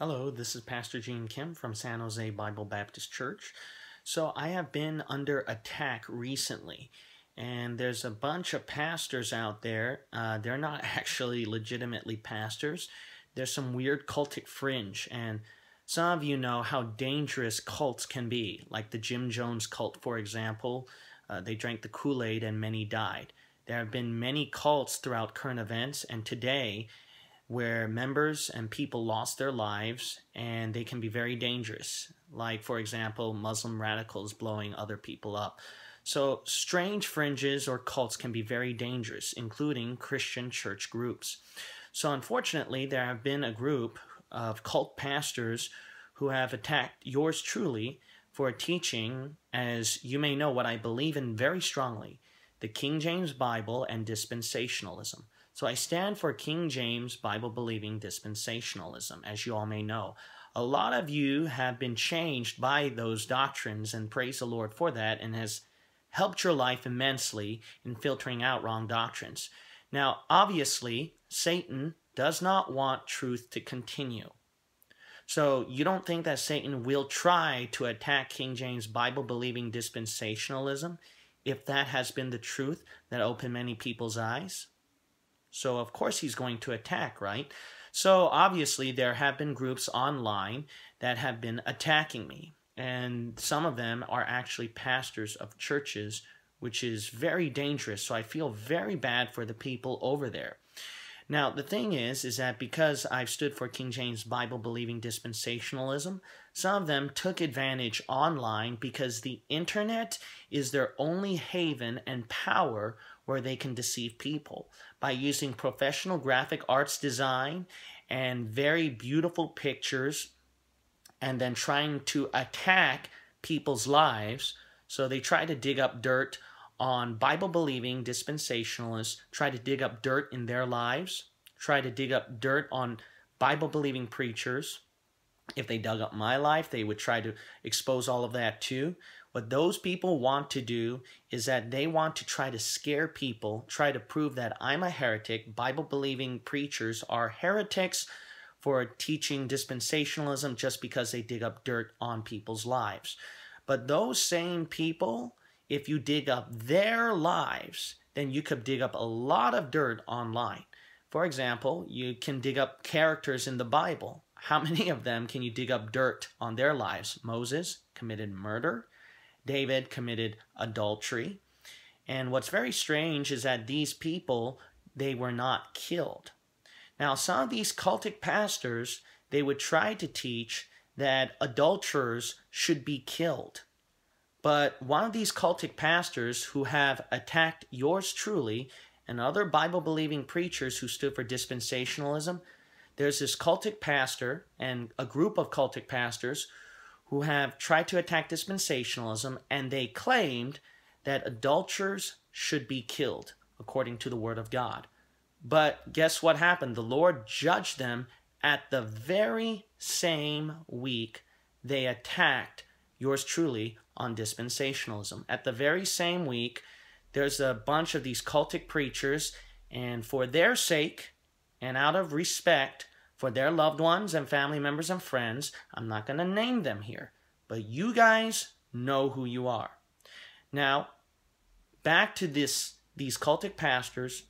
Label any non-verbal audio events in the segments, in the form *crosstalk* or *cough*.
Hello, this is Pastor Gene Kim from San Jose Bible Baptist Church. So, I have been under attack recently, and there's a bunch of pastors out there. Uh, they're not *laughs* actually legitimately pastors, there's some weird cultic fringe, and some of you know how dangerous cults can be, like the Jim Jones cult, for example. Uh, they drank the Kool Aid and many died. There have been many cults throughout current events, and today where members and people lost their lives and they can be very dangerous. Like, for example, Muslim radicals blowing other people up. So, strange fringes or cults can be very dangerous, including Christian church groups. So, unfortunately, there have been a group of cult pastors who have attacked yours truly for teaching, as you may know, what I believe in very strongly the King James Bible and dispensationalism. So I stand for King James Bible believing dispensationalism, as you all may know. A lot of you have been changed by those doctrines, and praise the Lord for that, and has helped your life immensely in filtering out wrong doctrines. Now, obviously, Satan does not want truth to continue. So you don't think that Satan will try to attack King James Bible believing dispensationalism if that has been the truth that opened many people's eyes? So of course he's going to attack, right? So obviously there have been groups online that have been attacking me. And some of them are actually pastors of churches, which is very dangerous. So I feel very bad for the people over there. Now, the thing is, is that because I've stood for King James Bible believing dispensationalism, some of them took advantage online because the internet is their only haven and power where they can deceive people by using professional graphic arts design and very beautiful pictures and then trying to attack people's lives. So they try to dig up dirt on Bible believing dispensationalists, try to dig up dirt in their lives, try to dig up dirt on Bible believing preachers. If they dug up my life, they would try to expose all of that too. What those people want to do is that they want to try to scare people, try to prove that I'm a heretic. Bible believing preachers are heretics for teaching dispensationalism just because they dig up dirt on people's lives. But those same people, if you dig up their lives, then you could dig up a lot of dirt online. For example, you can dig up characters in the Bible. How *laughs* many of them can you dig up dirt on their lives? Moses committed murder. David committed adultery. And what's very strange is that these people, they were not killed. Now, some of these cultic pastors, they would try to teach that adulterers should be killed. But one of these cultic pastors who have attacked yours truly and other Bible believing preachers who stood for dispensationalism, there's this cultic pastor and a group of cultic pastors who have tried to attack dispensationalism, and they claimed that adulterers should be killed according to the Word of God. But guess what happened? The Lord judged them at the very same week they attacked yours truly on dispensationalism. At the very same week, there's a bunch of these cultic preachers, and for their sake and out of respect, for their loved ones and family members and friends. I'm not going to name them here, but you guys know who you are. Now, back to this these cultic pastors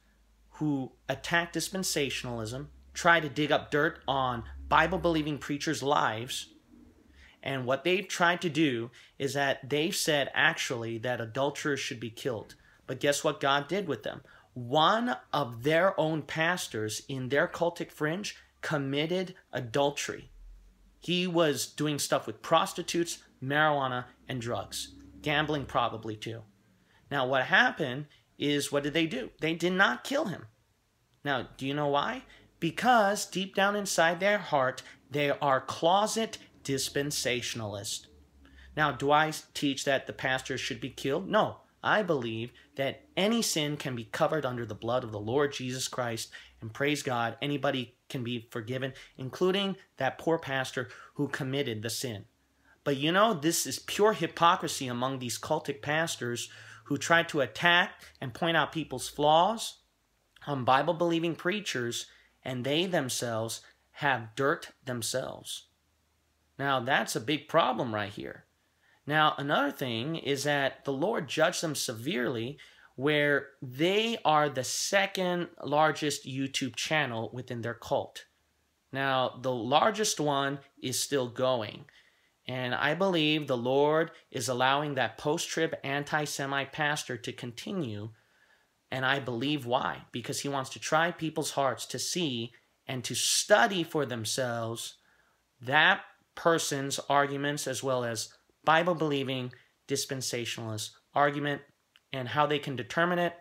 who attack dispensationalism, try to dig up dirt on Bible believing preachers' lives. And what they've tried to do is that they've said actually that adulterers should be killed. But guess what God did with them? One of their own pastors in their cultic fringe committed adultery. He was doing stuff with prostitutes, marijuana, and drugs. Gambling, probably too. Now, what happened is what did they do? They did not kill him. Now, do you know why? Because deep down inside their heart, they are closet dispensationalists. Now, do I teach that the pastor should be killed? No. I believe that any sin can be covered under the blood of the Lord Jesus Christ, and praise God, anybody can be forgiven, including that poor pastor who committed the sin. But you know, this is pure hypocrisy among these cultic pastors who try to attack and point out people's flaws on Bible believing preachers, and they themselves have dirt themselves. Now, that's a big problem right here. Now, another thing is that the Lord judged them severely where they are the second largest YouTube channel within their cult. Now, the largest one is still going. And I believe the Lord is allowing that post trib anti Semite pastor to continue. And I believe why? Because he wants to try people's hearts to see and to study for themselves that person's arguments as well as Bible believing dispensationalist argument and how they can determine it.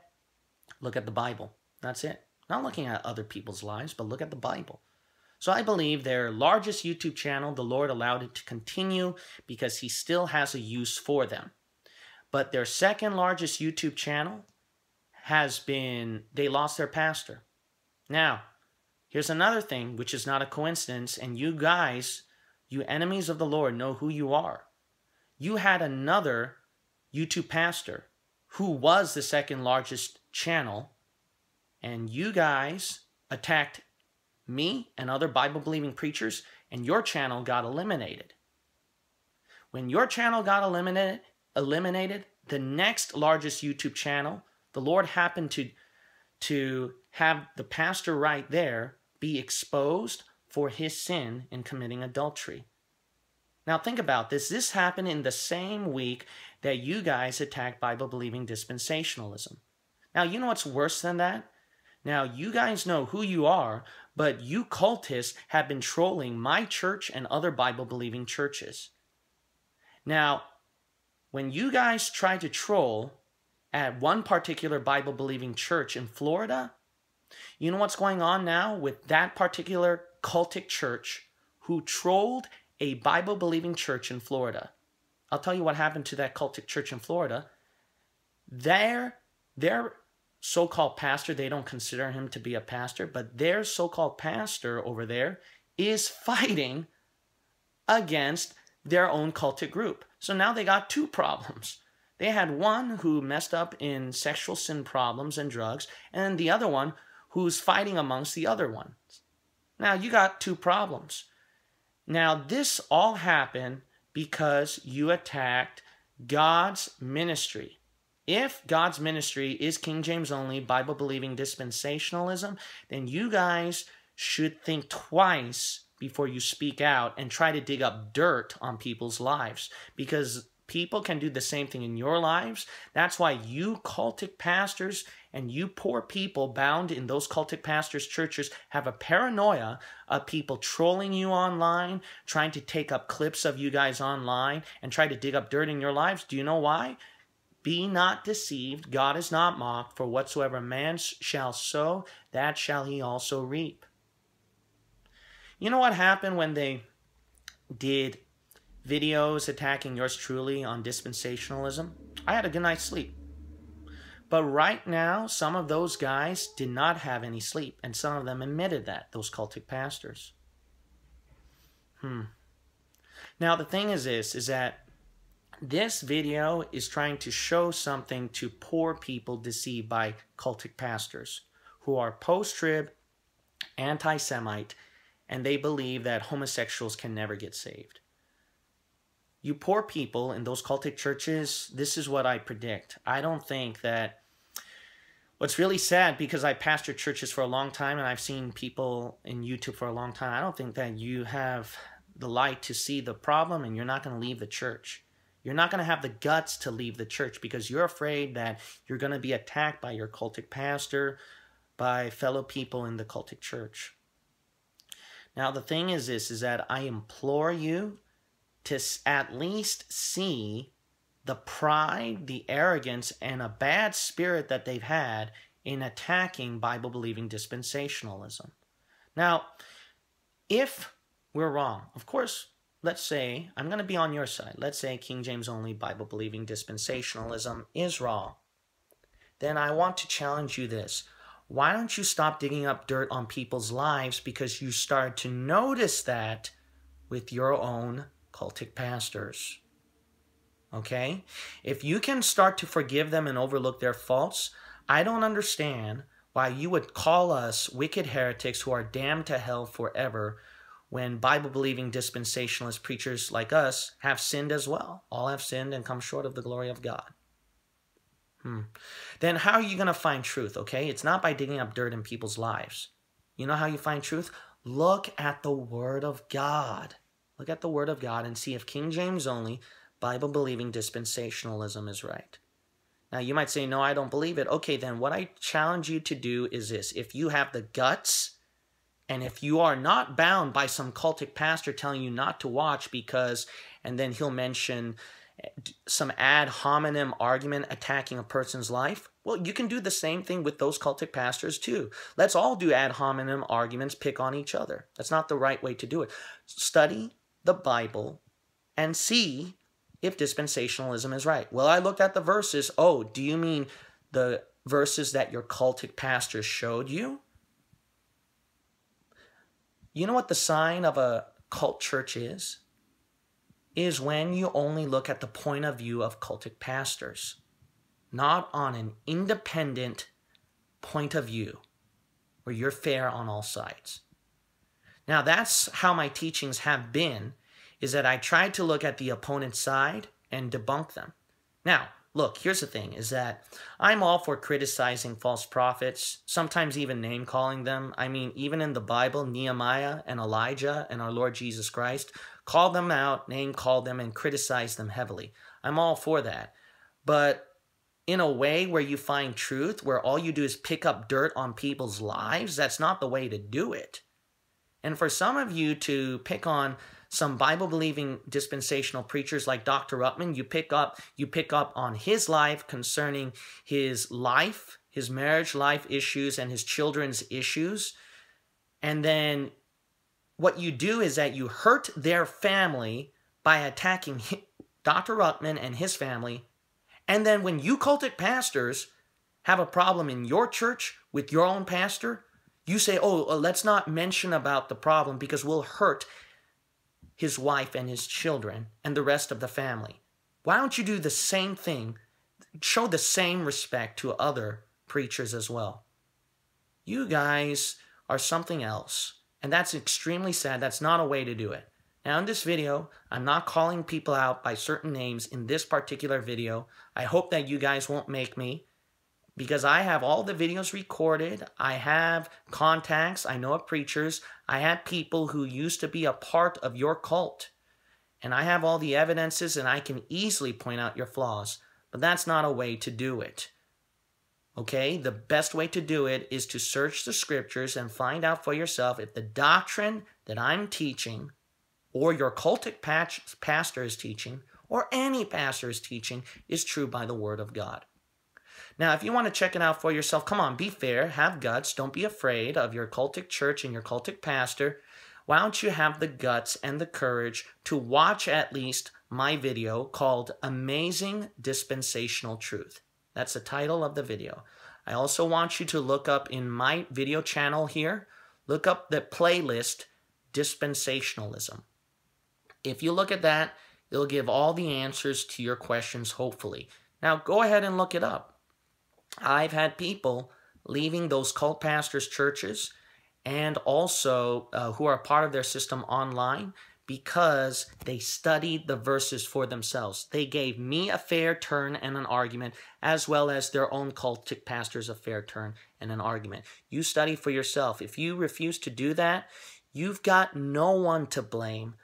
Look at the Bible. That's it. Not looking at other people's lives, but look at the Bible. So I believe their largest YouTube channel, the Lord allowed it to continue because He still has a use for them. But their second largest YouTube channel has been, they lost their pastor. Now, here's another thing, which is not a coincidence, and you guys, you enemies of the Lord, know who you are. You had another YouTube pastor who was the second largest channel, and you guys attacked me and other Bible believing preachers, and your channel got eliminated. When your channel got eliminated, eliminated, the next largest YouTube channel, the Lord happened to to have the pastor right there be exposed for his sin in committing adultery. Now think about this. This happened in the same week that you guys attacked Bible believing dispensationalism. Now, you know what's worse than that? Now, you guys know who you are, but you cultists have been trolling my church and other Bible believing churches. Now, when you guys tried to troll at one particular Bible believing church in Florida, you know what's going on now with that particular cultic church who trolled a Bible believing church in Florida? I'll tell you what happened to that cultic church in Florida. Their, their so called pastor, they don't consider him to be a pastor, but their so called pastor over there is fighting against their own cultic group. So now they got two problems. They had one who messed up in sexual sin problems and drugs, and the other one who's fighting amongst the other ones. Now you got two problems. Now, this all happened because you attacked God's ministry. If God's ministry is King James only, Bible believing dispensationalism, then you guys should think twice before you speak out and try to dig up dirt on people's lives because people can do the same thing in your lives. That's why you cultic pastors and you poor people bound in those cultic pastors' churches have a paranoia of people trolling you online, trying to take up clips of you guys online and try to dig up dirt in your lives. Do you know why? Be not deceived, God is not mocked, for whatsoever man shall sow, that shall he also reap. You know what happened when they did videos attacking yours truly on dispensationalism? I had a good night's sleep. But right now, some of those guys did not have any sleep, and some of them admitted that, those cultic pastors. Hmm. Now, the thing is this, is that this video is trying to show something to poor people deceived by cultic pastors who are post-trib, anti-Semite, and they believe that homosexuals can never get saved. You poor people in those cultic churches, this is what I predict. I don't think that what's really sad because I pastored churches for a long time and I've seen people in YouTube for a long time. I don't think that you have the light to see the problem and you're not going to leave the church. You're not going to have the guts to leave the church because you're afraid that you're going to be attacked by your cultic pastor, by fellow people in the cultic church. Now the thing is this is that I implore you to at least see the pride, the arrogance, and a bad spirit that they've had in attacking Bible believing dispensationalism. Now, if we're wrong, of course, let's say, I'm going to be on your side. Let's say King James only Bible believing dispensationalism is wrong. Then I want to challenge you this. Why don't you stop digging up dirt on people's lives because you start to notice that with your own cultic pastors? Okay? If you can start to forgive them and overlook their faults, I don't understand why you would call us wicked heretics who are damned to hell forever when Bible believing dispensationalist preachers like us have sinned as well. All have sinned and come short of the glory of God. Hmm. Then how are you going to find truth, okay? It's not by digging up dirt in people's lives. You know how you find truth? Look at the Word of God. Look at the Word of God and see if King James only, Bible believing dispensationalism is right. Now, you might say, no, I don't believe it. Okay, then what I challenge you to do is this. If you have the guts and if you are not bound by some cultic pastor telling you not to watch because, and then he'll mention eh, some ad hominem argument attacking a person's life, well, you can do the same thing with those cultic pastors too. Let's all do ad hominem arguments, pick on each other. That's not the right way to do it. Study the Bible and see if dispensationalism is right. Well, I looked at the verses. Oh, do you mean the verses that your cultic pastor showed you? You know what the sign of a cult church is? Is when you only look at the point of view of cultic pastors, not on an independent point of view where you're fair on all sides. Now, that's how my teachings have been is that I tried to look at the opponent's side and debunk them. Now, look, here's the thing is that I'm all for criticizing false prophets, sometimes even name calling them. I mean, even in the Bible, Nehemiah and Elijah and our Lord Jesus Christ call them out, name call them, and criticize them heavily. I'm all for that. But in a way where you find truth, where all you do is pick up dirt on people's lives, that's not the way to do it. And for some of you to pick on some Bible believing dispensational preachers like Dr. Ruckman, you pick up you pick up on his life concerning his life, his marriage life issues and his children's issues. And then what you do is that you hurt their family by attacking Dr. Ruckman and his family. And then when you cultic pastors have a problem in your church with your own pastor, you say, oh, uh, let's not mention about the problem because we'll hurt his wife and his children and the rest of the family. Why don't you do the same thing? Show the same respect to other preachers as well. You guys are something else. And that's extremely sad. That's not a way to do it. Now, in this video, I'm not calling people out by certain names in this particular video. I hope that you guys won't make me because I have all the videos recorded. I have contacts. I know of preachers. I had people who used to be a part of your cult. And I have all the evidences and I can easily point out your flaws. But that's not a way to do it. Okay? The best way to do it is to search the scriptures and find out for yourself if the doctrine that I'm teaching or your cultic pastor is teaching or any pastor is teaching is true by the word of God. Now, if you want to check it out for yourself, come on, be fair, have guts, don't be afraid of your cultic church and your cultic pastor. Why don't you have the guts and the courage to watch at least my video called Amazing Dispensational Truth? That's the title of the video. I also want you to look up in my video channel here, look up the playlist Dispensationalism. If you look at that, it'll give all the answers to your questions, hopefully. Now, go ahead and look it up. I've had people leaving those cult pastors' churches and also uh, who are part of their system online because they studied the verses for themselves. They gave me a fair turn and an argument, as well as their own cultic pastors a fair turn and an argument. You study for yourself. If you refuse to do that, you've got no one to blame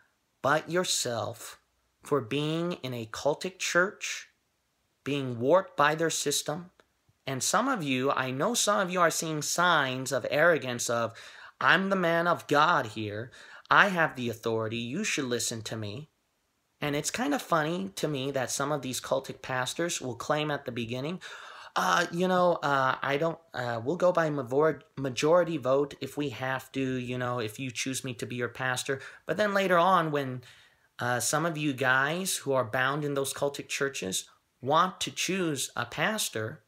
but yourself for being in a cultic church, being warped by their system, and some of you, I know some of you are seeing signs of arrogance of, I'm the man of God here. I have the authority. You should listen to me. And it's kind of funny to me that some of these cultic pastors will claim at the beginning, uh, you know, uh, I don't, uh, we'll go by majority vote if we have to, you know, if you choose me to be your pastor. But then later on, when uh, some of you guys who are bound in those cultic churches want to choose a pastor,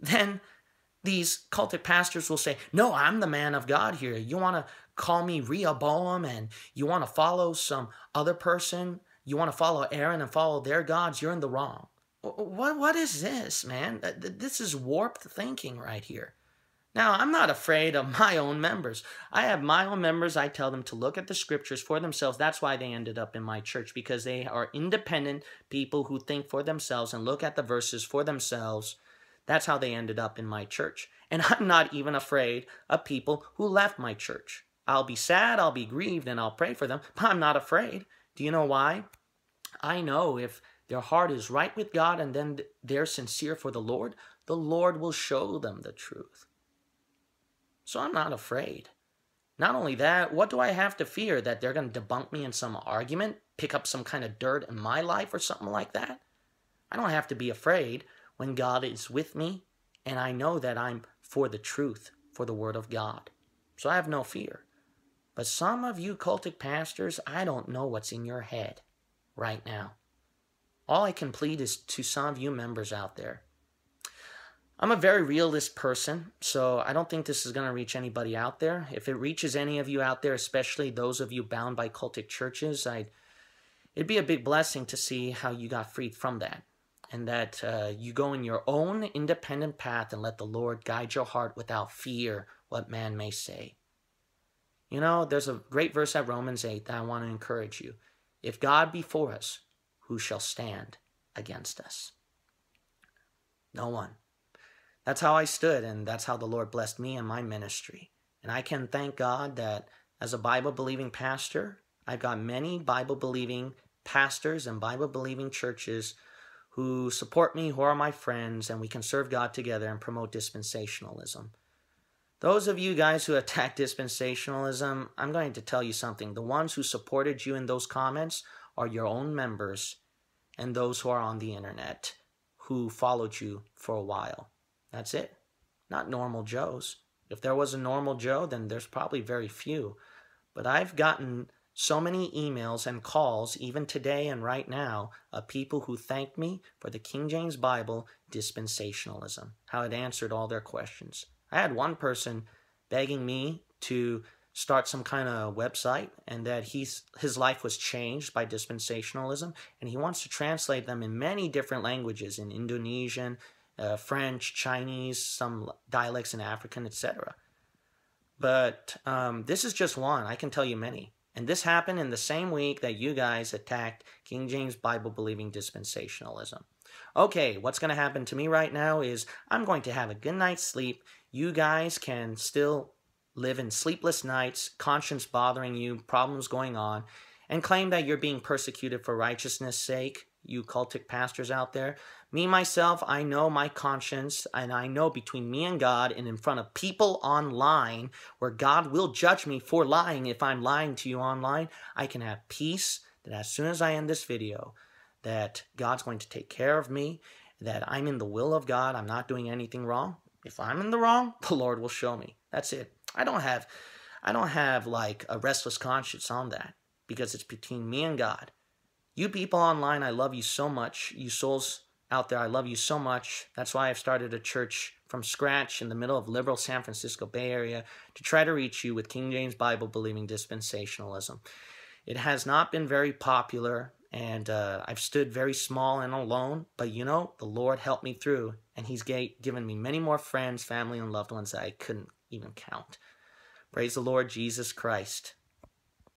then these cultic pastors will say, No, I'm the man of God here. You want to call me Rehoboam and you want to follow some other person? You want to follow Aaron and follow their gods? You're in the wrong. What, what is this, man? This is warped thinking right here. Now, I'm not afraid of *laughs* my own members. I have my own members. I tell them to look at the scriptures for themselves. That's why they ended up in my church, because they are independent people who think for themselves and look at the verses for themselves. That's how they ended up in my church. And *laughs* I'm not even afraid of people who left my church. I'll be sad, I'll be grieved, and I'll pray for them, but I'm not afraid. Do you know why? I know if their heart is right with God and then they're sincere for the Lord, the Lord will show them the truth. So I'm not afraid. Not only that, what do I have to fear? That they're going to debunk me in some argument, pick up some kind of dirt in my life or something like that? I don't have to be afraid when God is with me and I know that I'm for the truth, for the Word of God. So I have no fear. But some of you cultic pastors, I don't know what's in your head right now. All I can plead is to some of you members out there I'm a very realist person, so I don't think this is going to reach anybody out there. If it reaches any of you out there, especially those of you bound by cultic churches, I'd, it'd be a big blessing to see how you got freed from that and that uh, you go in your own independent path and let the Lord guide your heart without fear what man may say. You know, there's a great verse at Romans 8 that I want to encourage you. If God be for us, who shall stand against us? No one. That's how I stood, and that's how the Lord blessed me and my ministry. And I can thank God that as a Bible believing pastor, I've got many Bible believing pastors and Bible believing churches who support me, who are my friends, and we can serve God together and promote dispensationalism. Those of you guys who attack *laughs* dispensationalism, I'm going to tell you something. The ones who supported you in those comments are your own members and those who are on the internet who followed you for a while. That's it. Not normal Joes. If there was a normal Joe, then there's probably very few. But I've gotten so many emails and calls, even today and right now, of people who thank me for the King James Bible dispensationalism, how it answered all their questions. I had one person begging me to start some kind of website and that he's his life was changed by dispensationalism and he wants to translate them in many different languages in Indonesian, uh, French, Chinese, some dialects in African, etc. But um, this is just one. I can tell you many. And this happened in the same week that you guys attacked King James Bible believing dispensationalism. Okay, what's going to happen to me right now is I'm going to have a good night's sleep. You guys can still live in sleepless nights, conscience bothering you, problems going on, and claim that you're being persecuted for righteousness' sake, you cultic pastors out there. Me, myself, I know my conscience, and I know between me and God and in front of people online where God will judge me for lying if I'm lying to you online, I can have peace that as soon as I end this video, that God's going to take care of me, that I'm in the will of God, I'm not doing anything wrong. If I'm in the wrong, *laughs* the Lord will show me. That's it. I don't have I don't have like a restless conscience on that because it's between me and God. You people online, I love you so much. You souls out there, I love you so much. That's why I've started a church from scratch in the middle of liberal San Francisco Bay Area to try to reach you with King James Bible believing dispensationalism. It has not been very popular, and uh, I've stood very small and alone, but you know, the Lord helped me through, and He's given me many more friends, family, and loved ones that I couldn't even count. Praise the Lord Jesus Christ.